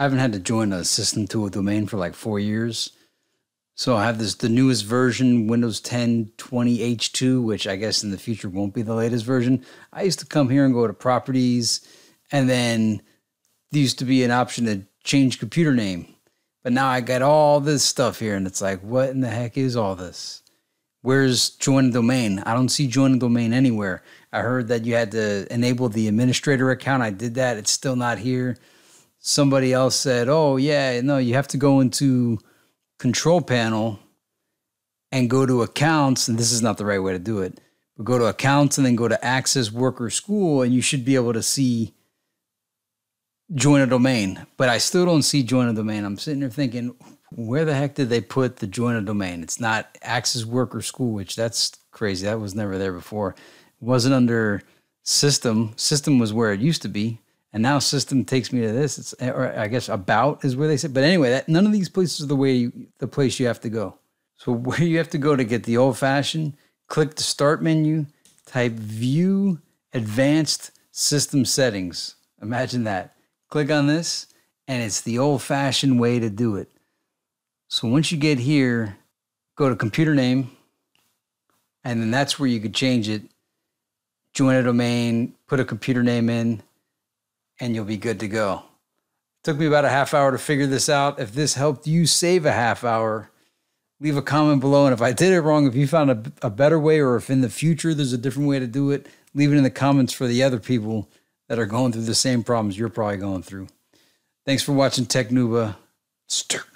I haven't had to join a system to a domain for like four years. So I have this the newest version, Windows 10 20H2, which I guess in the future won't be the latest version. I used to come here and go to properties, and then there used to be an option to change computer name. But now I got all this stuff here, and it's like, what in the heck is all this? Where's join domain? I don't see join domain anywhere. I heard that you had to enable the administrator account. I did that. It's still not here. Somebody else said, oh, yeah, no, you have to go into control panel and go to accounts, and this is not the right way to do it, but go to accounts and then go to access work or school, and you should be able to see join a domain. But I still don't see join a domain. I'm sitting there thinking, where the heck did they put the join a domain? It's not access work or school, which that's crazy. That was never there before. It wasn't under system. System was where it used to be and now system takes me to this. It's or I guess about is where they said. But anyway, that none of these places are the way you, the place you have to go. So where you have to go to get the old fashioned, click the start menu, type view advanced system settings. Imagine that. Click on this, and it's the old fashioned way to do it. So once you get here, go to computer name, and then that's where you could change it. Join a domain, put a computer name in, and you'll be good to go. It took me about a half hour to figure this out. If this helped you save a half hour, leave a comment below. And if I did it wrong, if you found a, a better way, or if in the future there's a different way to do it, leave it in the comments for the other people that are going through the same problems you're probably going through. Thanks for watching Technuba. It's Technuba.